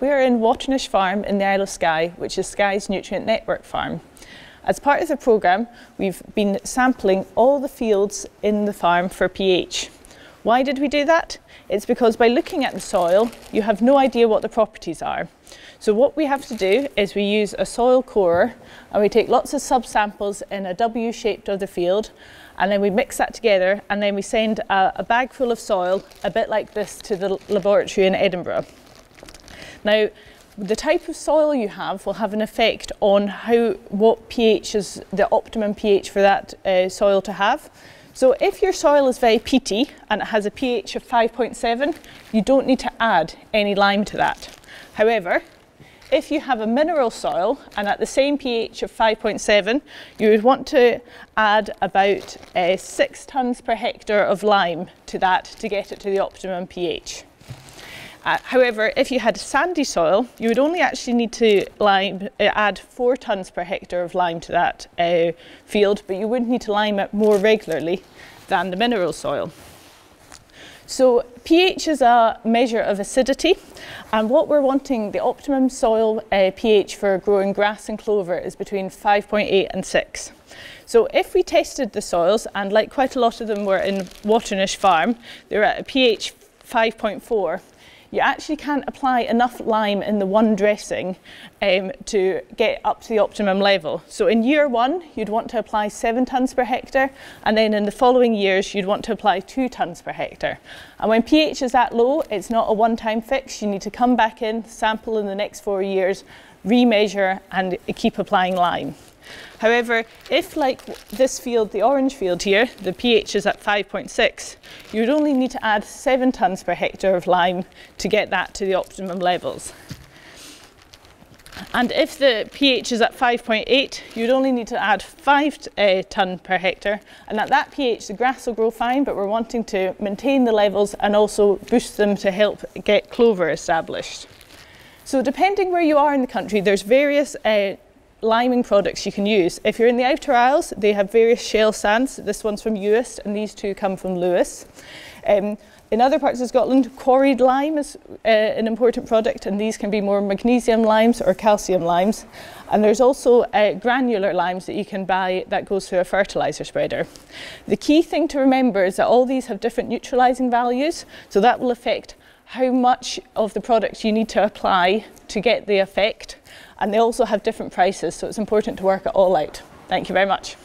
We're in Waternish Farm in the Isle of Skye, which is Skye's nutrient network farm. As part of the programme, we've been sampling all the fields in the farm for pH. Why did we do that? It's because by looking at the soil, you have no idea what the properties are. So what we have to do is we use a soil corer and we take lots of subsamples in a W shaped of the field and then we mix that together and then we send a, a bag full of soil, a bit like this, to the laboratory in Edinburgh. Now, the type of soil you have will have an effect on how what pH is the optimum pH for that uh, soil to have. So if your soil is very peaty and it has a pH of 5.7, you don't need to add any lime to that. However, if you have a mineral soil and at the same pH of 5.7, you would want to add about uh, 6 tonnes per hectare of lime to that to get it to the optimum pH. Uh, however, if you had sandy soil, you would only actually need to lime, uh, add four tonnes per hectare of lime to that uh, field, but you would need to lime it more regularly than the mineral soil. So pH is a measure of acidity, and what we're wanting, the optimum soil uh, pH for growing grass and clover is between 5.8 and 6. So if we tested the soils, and like quite a lot of them were in Waternish Farm, they were at a pH 5.4, you actually can't apply enough lime in the one dressing um, to get up to the optimum level. So in year one, you'd want to apply seven tonnes per hectare, and then in the following years, you'd want to apply two tonnes per hectare. And when pH is that low, it's not a one-time fix. You need to come back in, sample in the next four years, remeasure, and keep applying lime. However, if like this field, the orange field here, the pH is at 5.6, you would only need to add 7 tonnes per hectare of lime to get that to the optimum levels. And if the pH is at 5.8, you'd only need to add 5 uh, tonne per hectare. And at that pH, the grass will grow fine, but we're wanting to maintain the levels and also boost them to help get clover established. So depending where you are in the country, there's various uh, liming products you can use. If you're in the Outer Isles, they have various shell sands. This one's from Uist and these two come from Lewis. Um, in other parts of Scotland, quarried lime is uh, an important product and these can be more magnesium limes or calcium limes. And there's also uh, granular limes that you can buy that goes through a fertiliser spreader. The key thing to remember is that all these have different neutralising values, so that will affect how much of the product you need to apply to get the effect and they also have different prices, so it's important to work it all out. Thank you very much.